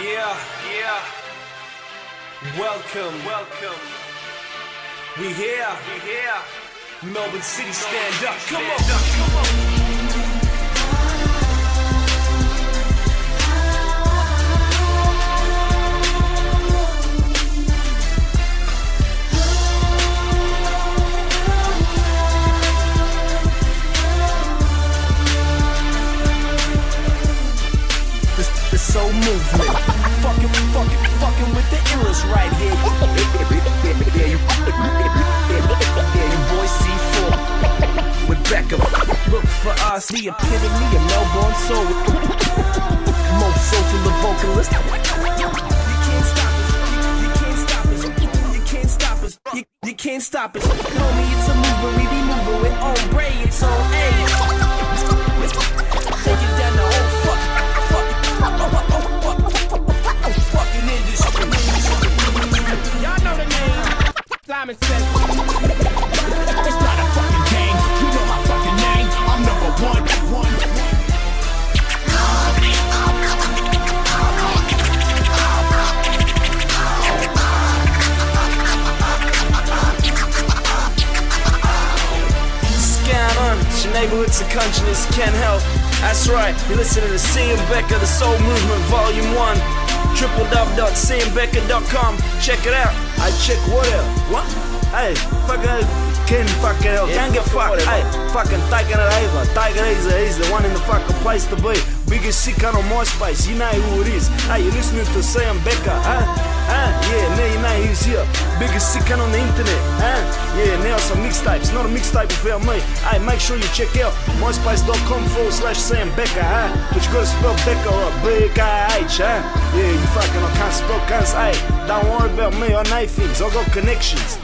Yeah, yeah. Welcome, welcome. We here, we here. Melbourne City, stand up. Come on, come on. Movement. Fucking, fucking, fucking with the eras right here. Yeah, you, yeah, you boy Cee-For with Bekah. Look for us, the epitome of Melbourne soul. Most soulful of vocalist. You can't stop us. You, can't stop us. You can't stop us. You, you can't stop us. Homie, it's a movement. We be moving with ombre. It's on Simon Sez. It's not a fucking game. You know my fucking name. I'm number one. conscience can't help. That's right. You listen to Seeing Becca, the Soul Movement, Volume 1. www.seeingbecker.com. Check it out. I check what else? What? Hey, fucking can fucking hell. Can't get fucked. Hey, fucking Tiger Ava. Tiger is is the one in the fucking place to be. Biggest sick on MySpace. You know who it is. Hey, you listening to Sam Becker, huh? Yeah, know who's here. Biggest sick on the internet, huh? Yeah, now some mixtapes. Not a mixtape without me. Hey, make sure you check out myspace.com forward slash Sam Becker, huh? But you gotta spell Bekah up. B-K-H, huh? Yeah, you fucking I can't spell cunts. Hey, don't worry about me. I know. I got connections.